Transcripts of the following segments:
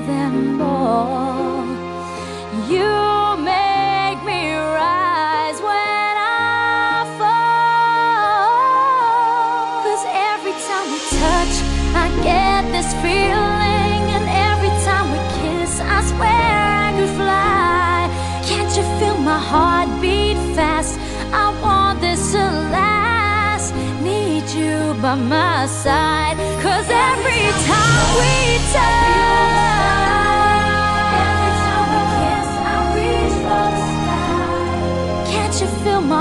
them all. You make me rise when I fall. Cause every time we touch, I get this feeling. And every time we kiss, I swear I could fly. Can't you feel my heart beat fast? I want this to last. Need you by my side.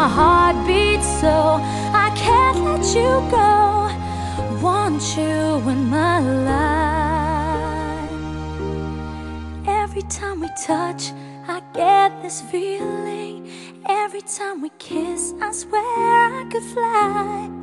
My heart beat so I can't let you go? Want you in my life. Every time we touch, I get this feeling. Every time we kiss, I swear I could fly.